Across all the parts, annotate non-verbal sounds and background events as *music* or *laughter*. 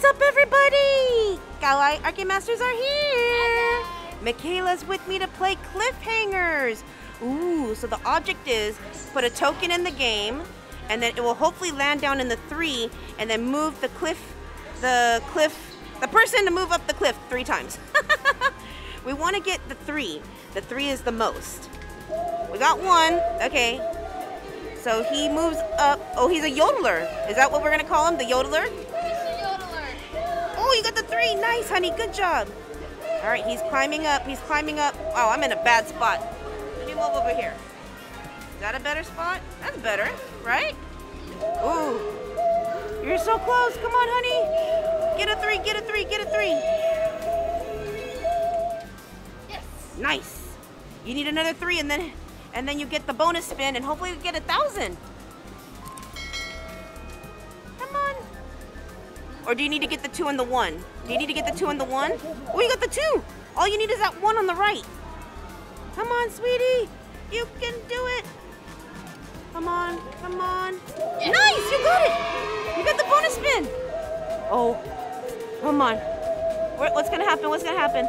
What's up, everybody? Kawaii Arcade Masters are here. Mikayla's with me to play cliffhangers. Ooh, so the object is put a token in the game, and then it will hopefully land down in the three, and then move the cliff, the cliff, the person to move up the cliff three times. *laughs* we want to get the three. The three is the most. We got one. Okay. So he moves up. Oh, he's a yodeler. Is that what we're gonna call him? The yodeler? Oh, you got the three. Nice, honey. Good job. All right, he's climbing up. He's climbing up. Oh, I'm in a bad spot. Let me move over here. Is that a better spot? That's better, right? Ooh. You're so close. Come on, honey. Get a three, get a three, get a three. Yes. Nice. You need another three and then and then you get the bonus spin and hopefully you get a thousand. Or do you need to get the two and the one? Do you need to get the two and the one? Oh, you got the two. All you need is that one on the right. Come on, sweetie. You can do it. Come on, come on. Nice, you got it. You got the bonus spin. Oh, come on. What's gonna happen? What's gonna happen?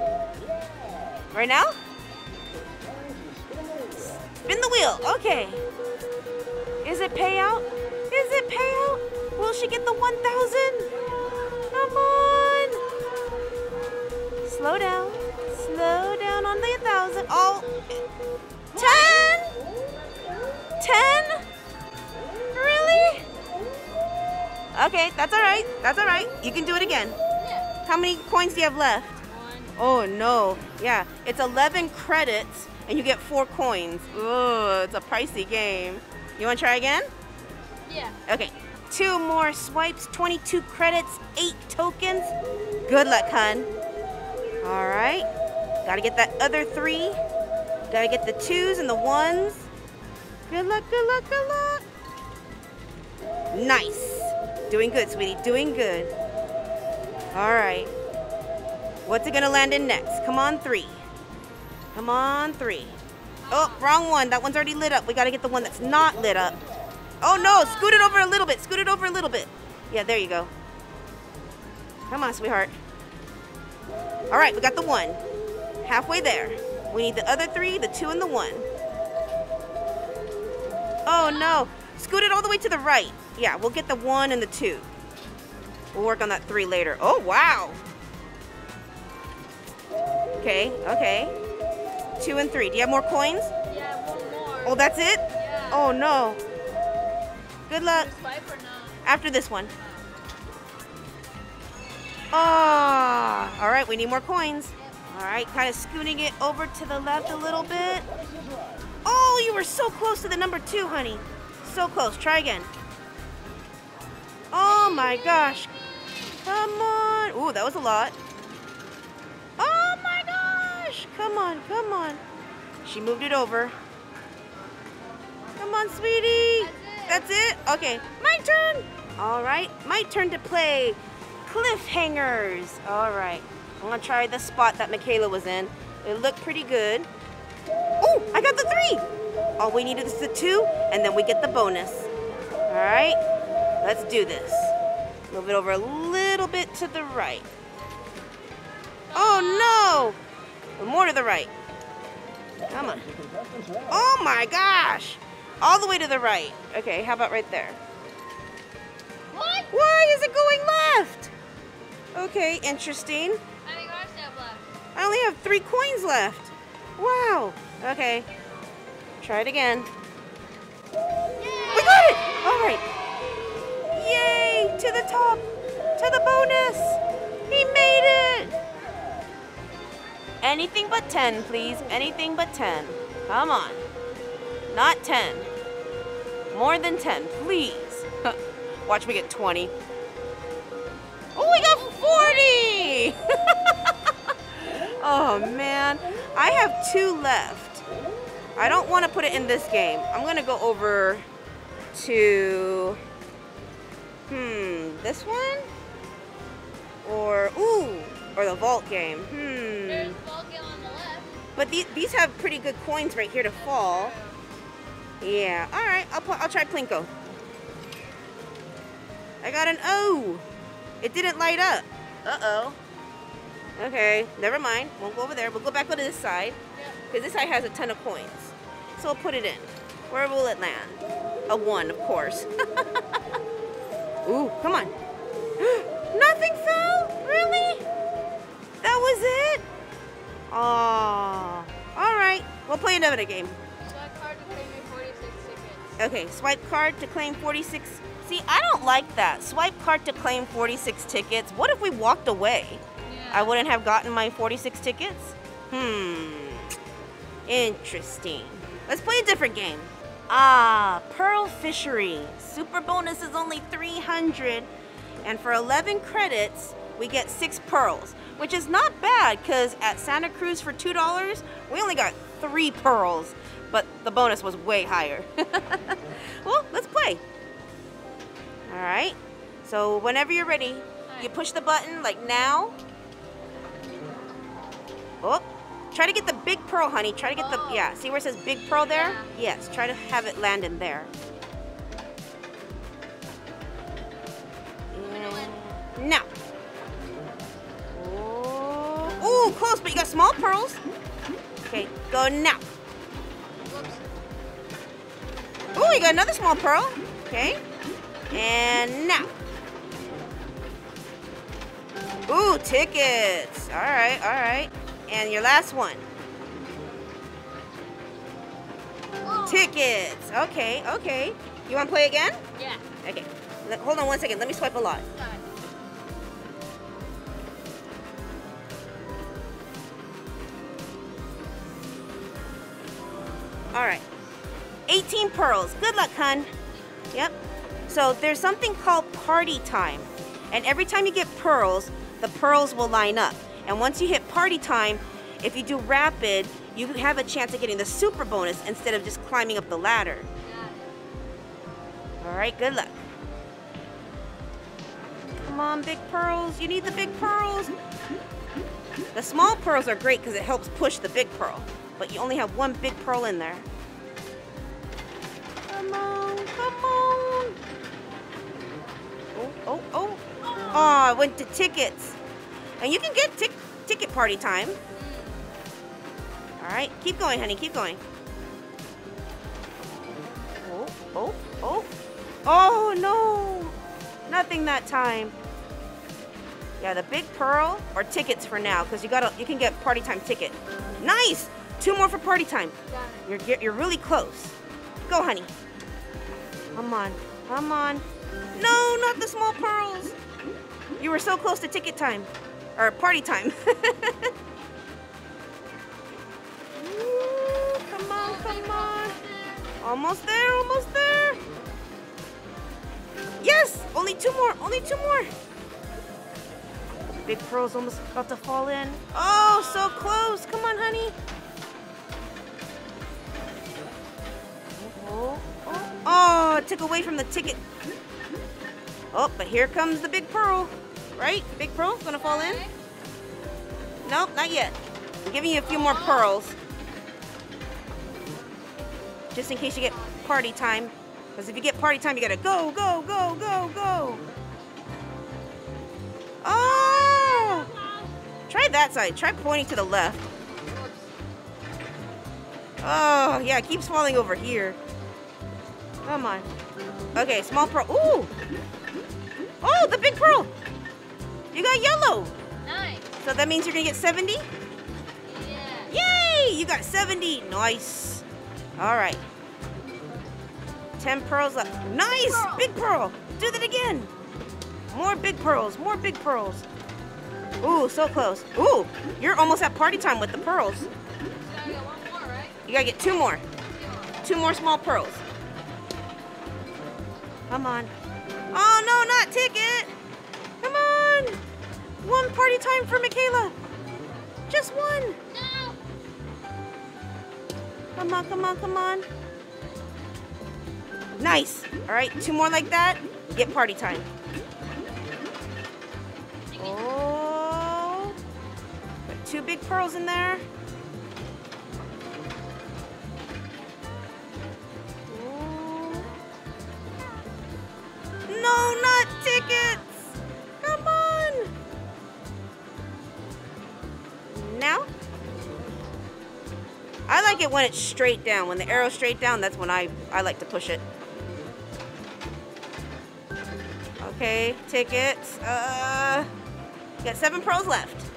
Right now? Spin the wheel. Okay. Is it payout? Is it payout? Will she get the 1,000? Slow down. Slow down on the 1,000. Oh. 10? 10? Really? Okay, that's all right. That's all right. You can do it again. Yeah. How many coins do you have left? One. Oh no. Yeah, it's 11 credits and you get four coins. Ooh, it's a pricey game. You want to try again? Yeah. Okay. Two more swipes, 22 credits, eight tokens. Good luck, hun. All right. Gotta get that other three. Gotta get the twos and the ones. Good luck, good luck, good luck. Nice. Doing good, sweetie. Doing good. All right. What's it gonna land in next? Come on, three. Come on, three. Oh, wrong one. That one's already lit up. We gotta get the one that's not lit up. Oh no, scoot it over a little bit. Scoot it over a little bit. Yeah, there you go. Come on, sweetheart. All right, we got the one. Halfway there. We need the other three, the two and the one. Oh no. Scoot it all the way to the right. Yeah, we'll get the one and the two. We'll work on that three later. Oh, wow. Okay, okay. Two and three. Do you have more coins? Yeah, one more. Oh, that's it? Yeah. Oh no. Good luck. Swipe or no? After this one. Ah, all right, we need more coins. All right, kind of scooting it over to the left a little bit. Oh, you were so close to the number two, honey. So close. Try again. Oh my gosh. Come on. Ooh, that was a lot. Oh my gosh. Come on, come on. She moved it over. Come on, sweetie. That's it? Okay, my turn. All right, my turn to play cliffhangers. All right, I'm gonna try the spot that Mikayla was in. It looked pretty good. Oh, I got the three. All we needed is the two, and then we get the bonus. All right, let's do this. Move it over a little bit to the right. Oh no! More to the right. Come on. Oh my gosh! All the way to the right. Okay, how about right there? What? Why is it going left? Okay, interesting. How many cards do left? I only have three coins left. Wow. Okay. Try it again. We got it! All right. Yay! To the top. To the bonus. He made it. Anything but 10, please. Anything but 10. Come on. Not 10. More than 10, please. *laughs* Watch me get 20. Oh, man. I have two left. I don't want to put it in this game. I'm going to go over to... Hmm, this one? Or, ooh, or the vault game. Hmm. There's ball game on the left. But these, these have pretty good coins right here to fall. Yeah. All right. I'll put, I'll try Plinko. I got an O. It didn't light up. Uh-oh. Okay, never mind. Won't go over there. We'll go back to this side. Because this side has a ton of coins. So we'll put it in. Where will it land? A one, of course. *laughs* Ooh, come on. *gasps* Nothing fell? Really? That was it? Aw. All right. We'll play another game. Swipe card to claim 46 tickets. Okay, swipe card to claim 46. See, I don't like that. Swipe card to claim 46 tickets. What if we walked away? I wouldn't have gotten my 46 tickets? Hmm. Interesting. Let's play a different game. Ah, Pearl Fishery. Super bonus is only 300. And for 11 credits, we get 6 pearls, which is not bad because at Santa Cruz for $2, we only got 3 pearls, but the bonus was way higher. *laughs* well, let's play. All right. So whenever you're ready, you push the button like now. Oh, try to get the big pearl, honey. Try to get the, yeah, see where it says big pearl there? Yes, try to have it land in there. And now. Oh, ooh, close, but you got small pearls. Okay, go now. Oh, you got another small pearl. Okay. And now. Ooh, tickets. All right, all right. And your last one. Oh. Tickets. Okay, okay. You want to play again? Yeah. Okay. Let- hold on one second. Let me swipe a lot. All right. 18 pearls. Good luck, hun. Yep. So there's something called party time. And every time you get pearls, the pearls will line up. And once you hit party time, if you do rapid, you have a chance of getting the super bonus instead of just climbing up the ladder. All right, good luck. Come on, big pearls. You need the big pearls. The small pearls are great because it helps push the big pearl, but you only have one big pearl in there. Come on, come on. Oh, oh, oh. Oh, I went to tickets. And you can get tic- ticket party time. All right, keep going, honey, keep going. Oh, oh, oh. Oh, no. Nothing that time. Yeah, the big pearl or tickets for now because you got to you can get party time ticket. Nice. Two more for party time. You're you're- you're really close. Go, honey. Come on. Come on. No, not the small pearls. You were so close to ticket time or party time. *laughs* Ooh, come on, come on. Almost there, almost there. Yes, only two more, only two more. Big pearl's almost about to fall in. Oh, so close. Come on, honey. Oh, oh, oh, it took away from the ticket. Oh, but here comes the big pearl. Right? Big pearl gonna fall in? Nope, not yet. I'm giving you a few more pearls. Just in case you get party time. Because if you get party time, you gotta go, go, go, go, go. Oh! Try that side. Try pointing to the left. Oh, yeah, it keeps falling over here. Come on. Okay, small pearl. Ooh! Oh, the big pearl! You got yellow. Nice. So that means you're gonna get 70? Yeah. Yay! You got 70. Nice. All right. 10 pearls left. Nice! Big pearl. Do that again. More big pearls. More big pearls. Ooh, so close. Ooh, you're almost at party time with the pearls. So I got one more, right? You gotta get two more. Two more. Two more small pearls. Come on. Oh, no, not ticket. Come on. One party time for Mikayla. Just one. No. Come on, come on, come on. Nice. All right, two more like that. Get party time. Oh. Got two big pearls in there. It when it's straight down. When the arrow's straight down, that's when I, I like to push it. Okay, tickets. Uh, got seven pearls left.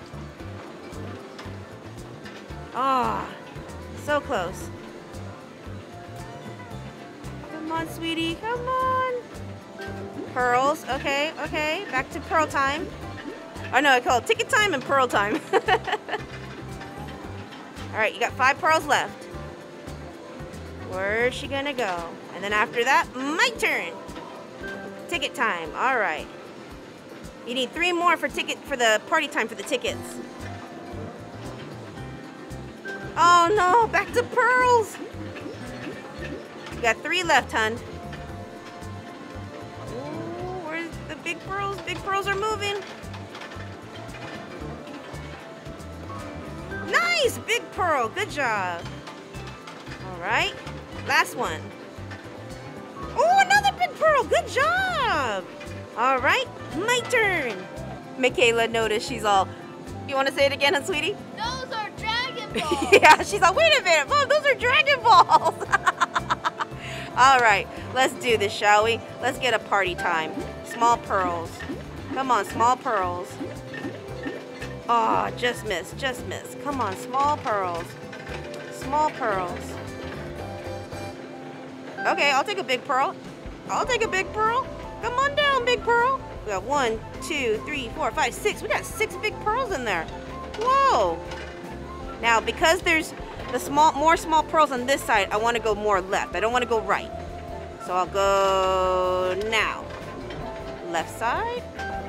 Ah, so close. Come on, sweetie, come on. Pearls, okay, okay. Back to pearl time. Oh no, I call it ticket time and pearl time. *laughs* All right, you got five pearls left. Where's she gonna go? And then after that, my turn. Ticket time. All right. You need three more for ticket for the party time for the tickets. Oh no, back to pearls. You got three left, hun. Ooh, where's the big pearls? Big pearls are moving. Nice, big pearl. Good job. All right, last one. Oh, another big pearl. Good job. All right, my turn. Mikayla noticed she's all. You want to say it again, huh, sweetie? Those are Dragon *laughs* Balls. yeah, she's like, wait a minute, Mom, those are Dragon Balls. *laughs* All right, let's do this, shall we? Let's get a party time. Small pearls. Come on, small pearls. Oh, just miss, just miss. Come on, small pearls. Small pearls. Okay, I'll take a big pearl. I'll take a big pearl. Come on down, big pearl. We got one, two, three, four, five, six. We got six big pearls in there. Whoa. Now, because there's the small, more small pearls on this side, I want to go more left. I don't want to go right. So I'll go now. Left side.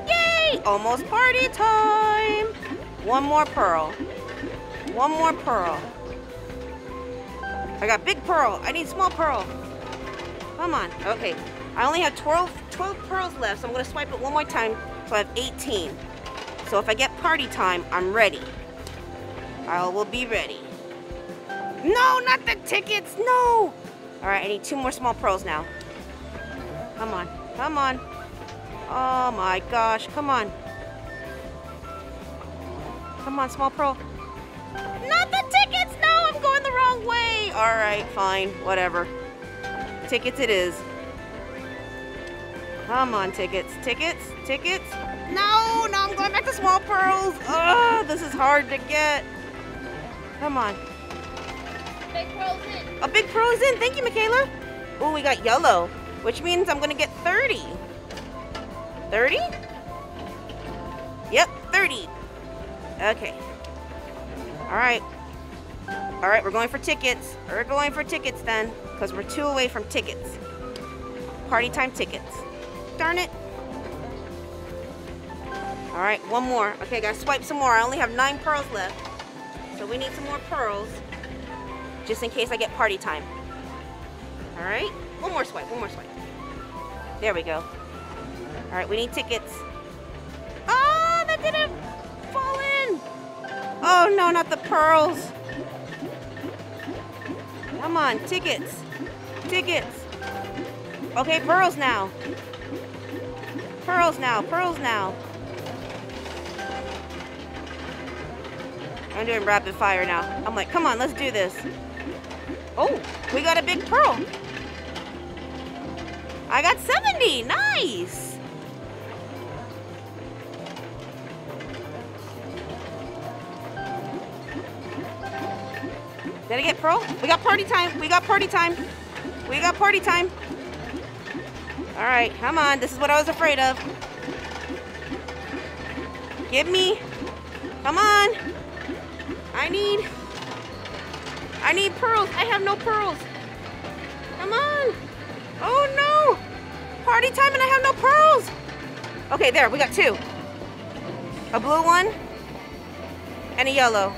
Yay! Almost party time. One more pearl. One more pearl. I got big pearl. I need small pearl. Come on. Okay. I only have 12, 12 pearls left, so I'm going to swipe it one more time. So I have 18. So if I get party time, I'm ready. I will be ready. No, not the tickets. No. All right, I need two more small pearls now. Come on. Come on. Oh my gosh. Come on. Come on, small pearl. Not the tickets. No, I'm going the wrong way. All right, fine. Whatever. Tickets it is. Come on, tickets. Tickets. Tickets. No, no, I'm going back to small pearls. Oh, this is hard to get. Come on. Big pearls in. A big pearl is in. Thank you, Mikayla. Oh, we got yellow, which means I'm going to get 30. 30? Yep, 30. Okay. All right. All right, we're going for tickets. We're going for tickets then, because we're two away from tickets. Party time tickets. Darn it. All right, one more. Okay, gotta swipe some more. I only have nine pearls left. So we need some more pearls, just in case I get party time. All right, one more swipe, one more swipe. There we go. All right, we need tickets. Oh, that didn't fall in. Oh no, not the pearls. Come on, tickets. Tickets. Okay, pearls now. Pearls now, pearls now. I'm doing rapid fire now. I'm like, come on, let's do this. Oh, we got a big pearl. I got 70. Nice. Did I get pearl? We got party time. We got party time. We got party time. All right, come on. This is what I was afraid of. Give me. Come on. I need. I need pearls. I have no pearls. Come on. Oh no. Party time and I have no pearls. Okay, there. We got two. A blue one and a yellow.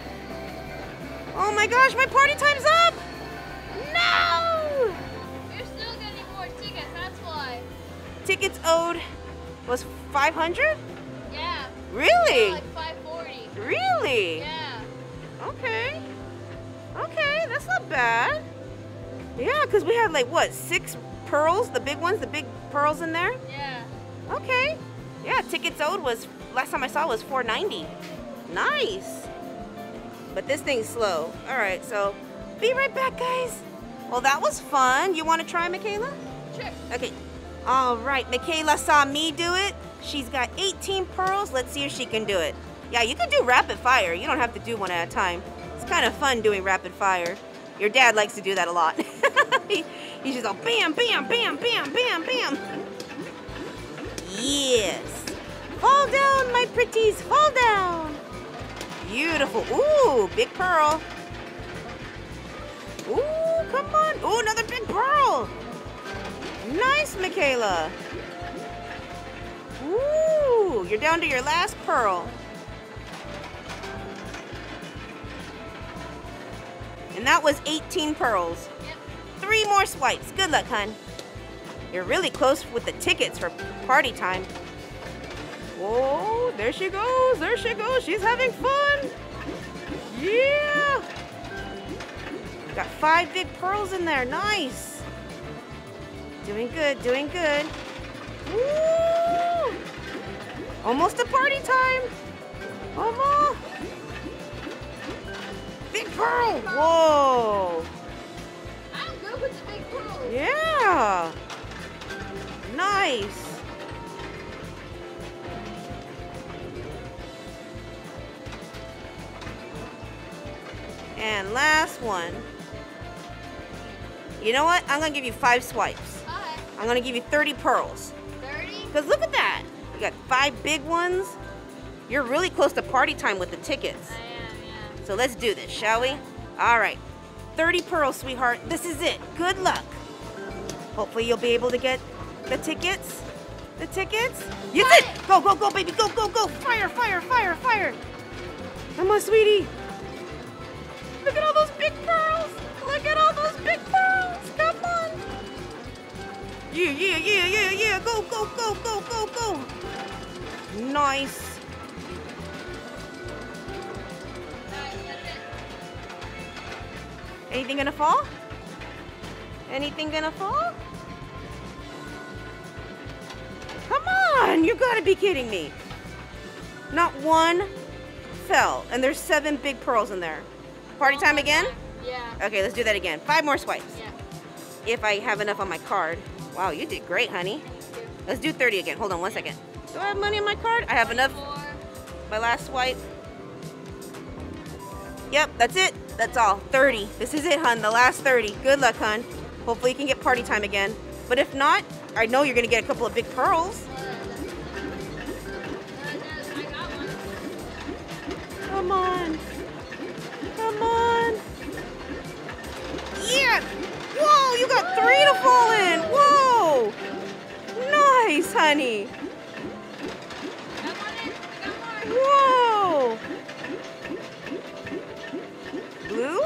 Oh my gosh, my party time's up. No. You're still getting more tickets, that's why. Tickets owed was 500? Yeah. Really? Like 540. Really? Yeah. Okay. Okay, that's not bad. Yeah, because we had like what, six pearls? The big ones, the big pearls in there? Yeah. Okay. Yeah, tickets owed was, last time I saw was 490. Nice. But this thing's slow. All right, so Be right back, guys. Well, that was fun. You want to try, Mikayla? Sure. Okay. All right. Mikayla saw me do it. She's got 18 pearls. Let's see if she can do it. Yeah, you can do rapid fire. You don't have to do one at a time. It's kind of fun doing rapid fire. Your dad likes to do that a lot. *laughs* he, he's just all bam, bam, bam, bam, bam, bam. Yes. Fall down, my pretties. Fall down. Beautiful. Ooh, big pearl. Ooh, come on. Ooh, another big pearl. Nice, Mikayla. Ooh, you're down to your last pearl. And that was 18 pearls. Three more swipes. Good luck, hun. You're really close with the tickets for party time. Whoa, there she goes. There she goes. She's having fun. Yeah. Got five big pearls in there. Nice. Doing good, doing good. Woo! Almost a party time. Almost. Big pearl. Whoa. I'm good with the big pearls. Yeah. Nice. And last one. You know what? I'm going to give you five swipes. Okay. I'm going to give you 30 pearls. 30. Because look at that. You got five big ones. You're really close to party time with the tickets. I am, yeah. So let's do this, shall we? All right. 30 pearls, sweetheart. This is it. Good luck. Hopefully you'll be able to get the tickets. The tickets. You did. Go, go, go, baby. Go, go, go. Fire, fire, fire, fire. Come on, sweetie. Look at all those big pearls. Look at all those big pearls. Come on. Yeah, yeah, yeah, yeah, yeah. Go, go, go, go, go, go. Nice. Anything gonna fall? Anything gonna fall? Come on, you gotta be kidding me. Not one fell, and there's seven big pearls in there. Party time again? Yeah. Okay, let's do that again. Five more swipes. Yeah. If I have enough on my card. Wow, you did great, honey. Thank you. Let's do 30 again. Hold on one second. Do I have money on my card? I have enough. My last swipe. Yep, that's it. That's all. 30. This is it, hun. The last 30. Good luck, hun. Hopefully you can get party time again. But if not, I know you're going to get a couple of big pearls. I got one. Come on. Yeah. Whoa, you got three to fall in. Whoa. Nice, honey. Got one in. I got more. Whoa! Blue?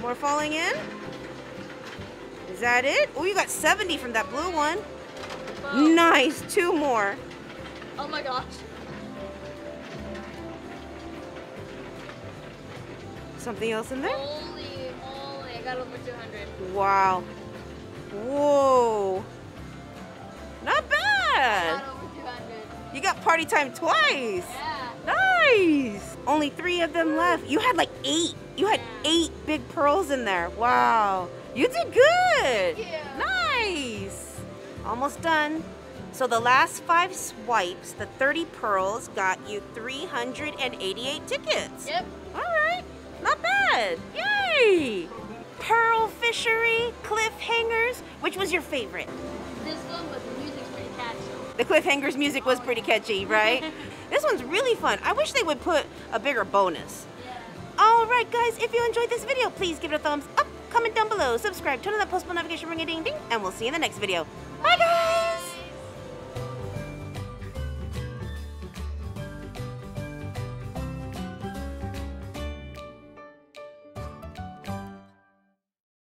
More falling in? Is that it? Oh, you got 70 from that blue one. Whoa. Nice, two more. Oh my gosh. Something else in there? Holy moly. I got over 200. Wow. Whoa. Not I bad. got over 200. You got party time twice. Yeah. Nice. Only three of them left. You had like eight. You had eight big pearls in there. Wow. You did good. Yeah. Nice. Almost done. So the last five swipes, the 30 pearls, got you 388 tickets. Yep. All right. Not bad. Yay. Pearl fishery, cliffhangers. Which was your favorite? This one was the music's pretty catchy. The cliffhangers music was pretty catchy, right? *laughs* this one's really fun. I wish they would put a bigger bonus. Yeah. All right, guys, if you enjoyed this video, please give it a thumbs up, comment down below, subscribe, turn on that post bell notification ring a ding ding, and we'll see you in the next video. Bye, guys!